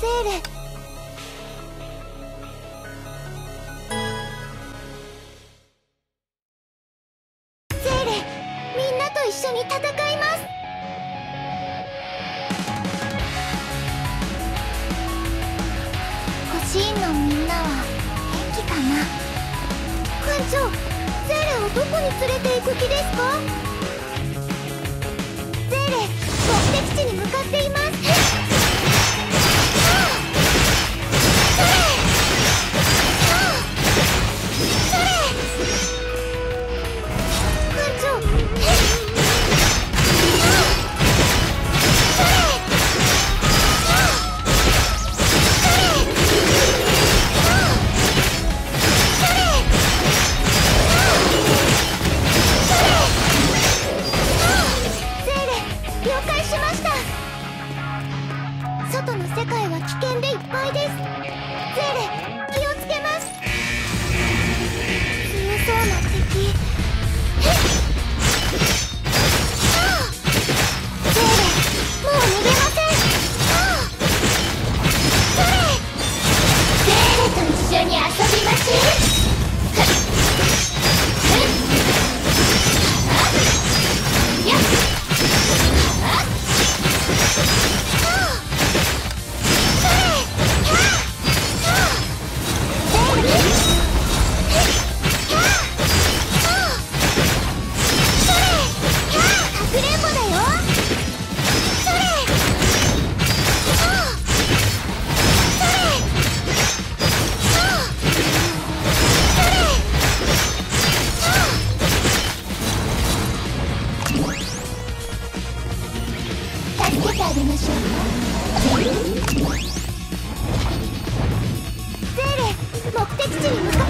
セーレ。みんなと一緒に戦います。のみんなは元気かな？艦長ーレをどこに連れて行く気ですか？ゼーレ目的地に向かっています。でいっぱいです。助けてあげましょう。ー目的地に向か